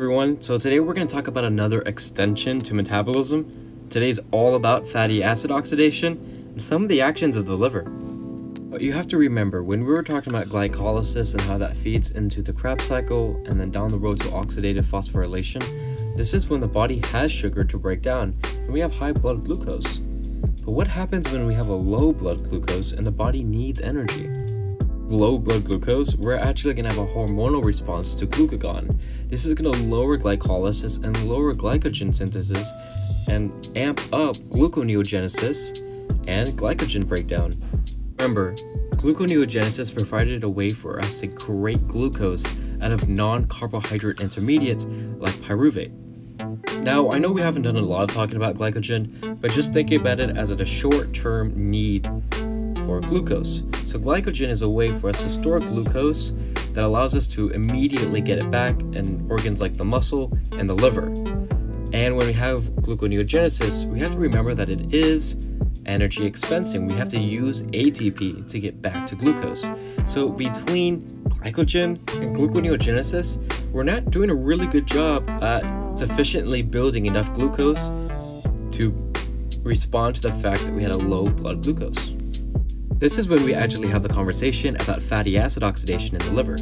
everyone, so today we're going to talk about another extension to metabolism. Today's all about fatty acid oxidation and some of the actions of the liver. But you have to remember, when we were talking about glycolysis and how that feeds into the Krebs cycle and then down the road to oxidative phosphorylation, this is when the body has sugar to break down and we have high blood glucose. But what happens when we have a low blood glucose and the body needs energy? Low blood glucose, we're actually going to have a hormonal response to glucagon. This is going to lower glycolysis and lower glycogen synthesis and amp up gluconeogenesis and glycogen breakdown. Remember, gluconeogenesis provided a way for us to create glucose out of non carbohydrate intermediates like pyruvate. Now, I know we haven't done a lot of talking about glycogen, but just think about it as a short term need for glucose. So glycogen is a way for us to store glucose that allows us to immediately get it back in organs like the muscle and the liver. And when we have gluconeogenesis, we have to remember that it is energy expensing. We have to use ATP to get back to glucose. So between glycogen and gluconeogenesis, we're not doing a really good job at sufficiently building enough glucose to respond to the fact that we had a low blood glucose. This is when we actually have the conversation about fatty acid oxidation in the liver.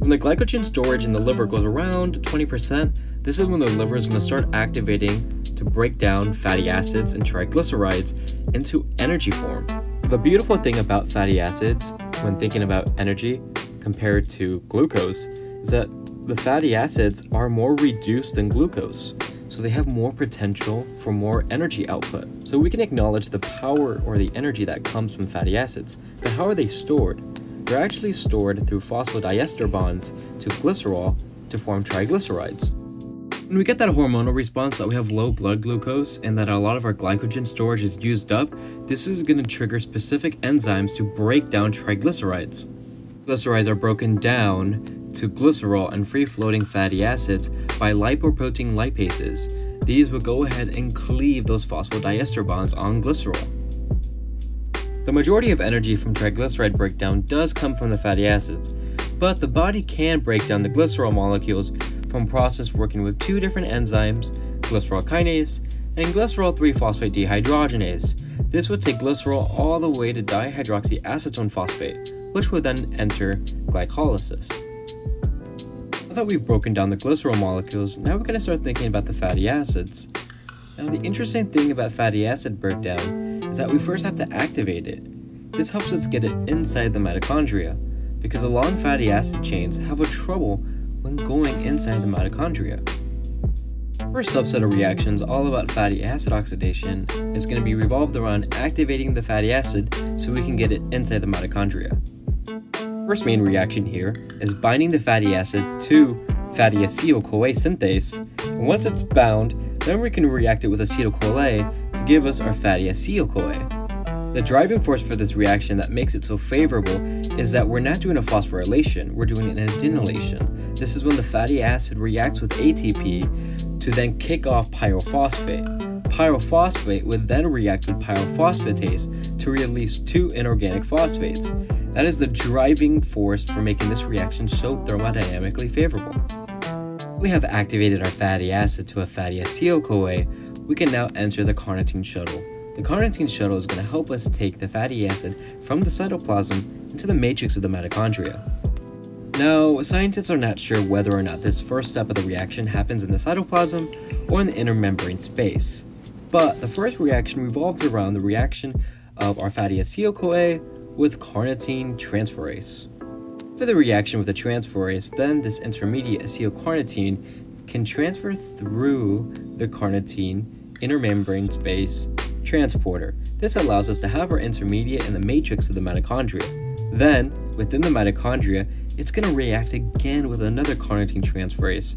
When the glycogen storage in the liver goes around 20%, this is when the liver is going to start activating to break down fatty acids and triglycerides into energy form. The beautiful thing about fatty acids, when thinking about energy compared to glucose, is that the fatty acids are more reduced than glucose they have more potential for more energy output. So we can acknowledge the power or the energy that comes from fatty acids. But how are they stored? They're actually stored through phosphodiester bonds to glycerol to form triglycerides. When we get that hormonal response that we have low blood glucose and that a lot of our glycogen storage is used up, this is going to trigger specific enzymes to break down triglycerides. Glycerides are broken down to glycerol and free floating fatty acids by lipoprotein lipases. These will go ahead and cleave those phosphodiester bonds on glycerol. The majority of energy from triglyceride breakdown does come from the fatty acids, but the body can break down the glycerol molecules from process working with two different enzymes, glycerol kinase and glycerol 3-phosphate dehydrogenase. This would take glycerol all the way to dihydroxyacetone phosphate, which would then enter glycolysis. Now that we've broken down the glycerol molecules, now we're going to start thinking about the fatty acids. Now the interesting thing about fatty acid breakdown is that we first have to activate it. This helps us get it inside the mitochondria, because the long fatty acid chains have a trouble when going inside the mitochondria. First subset of reactions all about fatty acid oxidation is going to be revolved around activating the fatty acid so we can get it inside the mitochondria. First main reaction here is binding the fatty acid to fatty acyl-CoA synthase. And once it's bound, then we can react it with acetyl-CoA to give us our fatty acyl-CoA. The driving force for this reaction that makes it so favorable is that we're not doing a phosphorylation, we're doing an adenylation. This is when the fatty acid reacts with ATP to then kick off pyrophosphate. Pyrophosphate would then react with pyrophosphatase to release two inorganic phosphates. That is the driving force for making this reaction so thermodynamically favorable. We have activated our fatty acid to a fatty acyl-CoA, we can now enter the carnitine shuttle. The carnitine shuttle is going to help us take the fatty acid from the cytoplasm into the matrix of the mitochondria. Now, scientists are not sure whether or not this first step of the reaction happens in the cytoplasm or in the inner membrane space. But the first reaction revolves around the reaction of our fatty acyl-CoA with carnitine transferase. For the reaction with the transferase, then this intermediate acylcarnitine can transfer through the carnitine intermembrane space transporter. This allows us to have our intermediate in the matrix of the mitochondria. Then, within the mitochondria, it's going to react again with another carnitine transferase.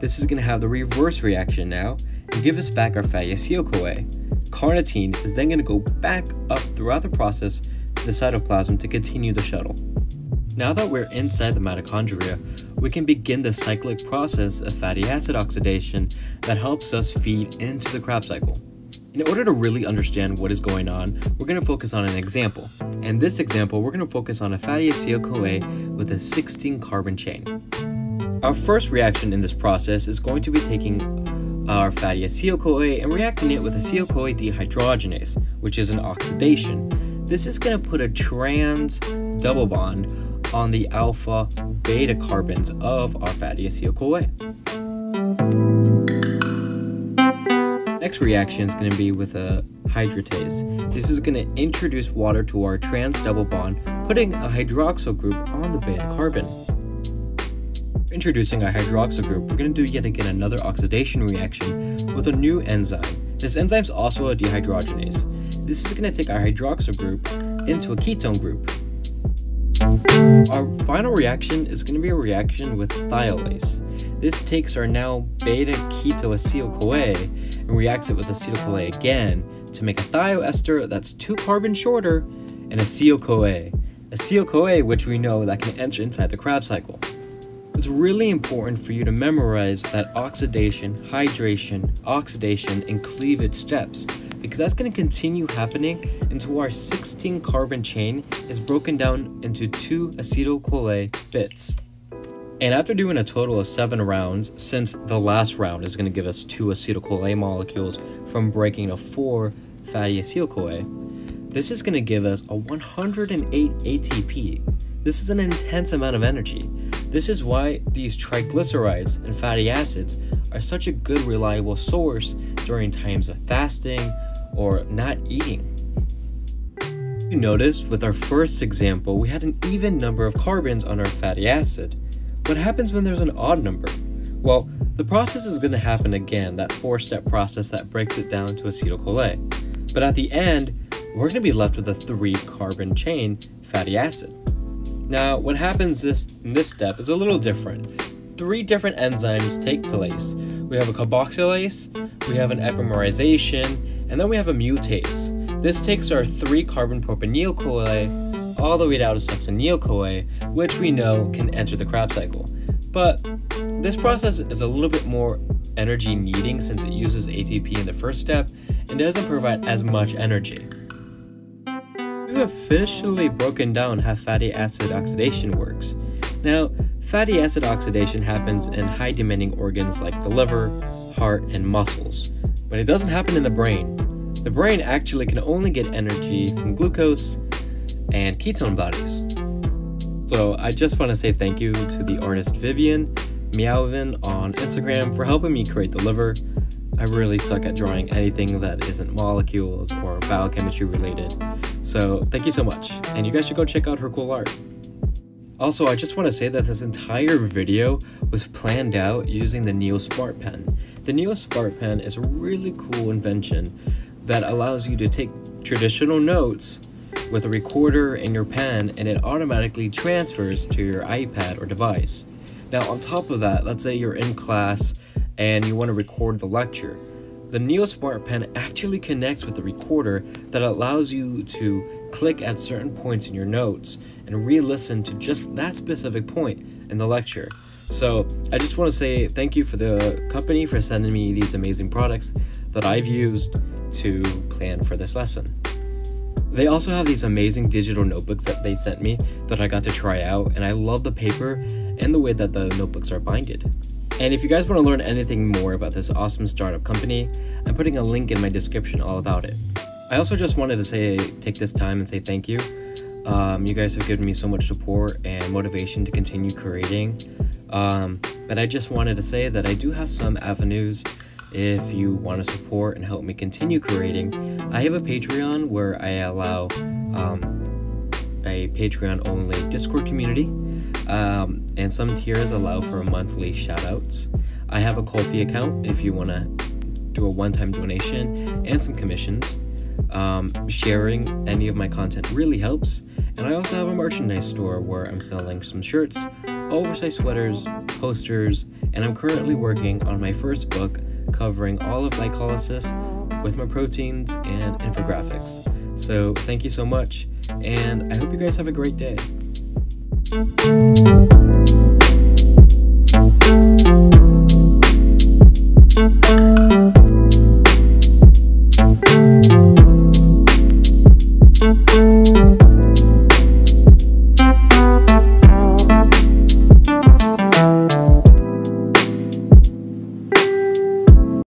This is going to have the reverse reaction now and give us back our fatty acyl-CoA. Carnitine is then going to go back up throughout the process the cytoplasm to continue the shuttle. Now that we're inside the mitochondria, we can begin the cyclic process of fatty acid oxidation that helps us feed into the Krebs cycle. In order to really understand what is going on, we're going to focus on an example. In this example, we're going to focus on a fatty acyl-CoA with a 16 carbon chain. Our first reaction in this process is going to be taking our fatty acetyl-CoA and reacting it with acetyl-CoA dehydrogenase, which is an oxidation. This is going to put a trans double bond on the alpha beta carbons of our fatty acetyl-CoA. Next reaction is going to be with a hydratase. This is going to introduce water to our trans double bond, putting a hydroxyl group on the beta carbon. Introducing a hydroxyl group, we're going to do yet again another oxidation reaction with a new enzyme. This enzyme is also a dehydrogenase. This is going to take our hydroxyl group into a ketone group. Our final reaction is going to be a reaction with thiolase. This takes our now beta keto ketoacetyl CoA and reacts it with acetyl CoA again to make a thioester that's two carbons shorter and acetyl CoA. Acetyl CoA, which we know that can enter inside the Krebs cycle. It's really important for you to memorize that oxidation, hydration, oxidation, and cleavage steps because that's going to continue happening until our 16 carbon chain is broken down into two acetyl CoA bits. And after doing a total of 7 rounds, since the last round is going to give us 2 acetyl-CoA molecules from breaking to 4 fatty acetyl-CoA, this is going to give us a 108 ATP. This is an intense amount of energy. This is why these triglycerides and fatty acids are such a good reliable source during times of fasting or not eating. You notice with our first example, we had an even number of carbons on our fatty acid. What happens when there's an odd number? Well, the process is going to happen again, that four step process that breaks it down to acetyl CoA. But at the end, we're going to be left with a three carbon chain fatty acid. Now, what happens this, in this step is a little different. Three different enzymes take place. We have a carboxylase, we have an epimerization, and then we have a mutase. This takes our three carbon propionyl CoA all the way down to succinyl CoA, which we know can enter the Krebs cycle. But this process is a little bit more energy needing since it uses ATP in the first step and doesn't provide as much energy. We've officially broken down how fatty acid oxidation works. Now, fatty acid oxidation happens in high demanding organs like the liver, heart, and muscles, but it doesn't happen in the brain. The brain actually can only get energy from glucose, and ketone bodies. So I just want to say thank you to the artist Vivian Meowvian on Instagram for helping me create the liver. I really suck at drawing anything that isn't molecules or biochemistry related. So thank you so much, and you guys should go check out her cool art. Also, I just want to say that this entire video was planned out using the NeoSmart Pen. The NeoSmart Pen is a really cool invention that allows you to take traditional notes with a recorder and your pen and it automatically transfers to your iPad or device. Now on top of that, let's say you're in class and you want to record the lecture. The NeoSmart Pen actually connects with the recorder that allows you to click at certain points in your notes and re-listen to just that specific point in the lecture. So I just want to say thank you for the company for sending me these amazing products that I've used to plan for this lesson. They also have these amazing digital notebooks that they sent me that I got to try out, and I love the paper and the way that the notebooks are binded. And if you guys want to learn anything more about this awesome startup company, I'm putting a link in my description all about it. I also just wanted to say, take this time and say thank you. Um, you guys have given me so much support and motivation to continue creating. Um, but I just wanted to say that I do have some avenues if you want to support and help me continue creating, I have a Patreon where I allow um, a Patreon only Discord community, um, and some tiers allow for monthly shoutouts. I have a Ko-fi account if you want to do a one time donation and some commissions. Um, sharing any of my content really helps. And I also have a merchandise store where I'm selling some shirts, oversized sweaters, posters, and I'm currently working on my first book covering all of glycolysis with my proteins and infographics. So, thank you so much, and I hope you guys have a great day.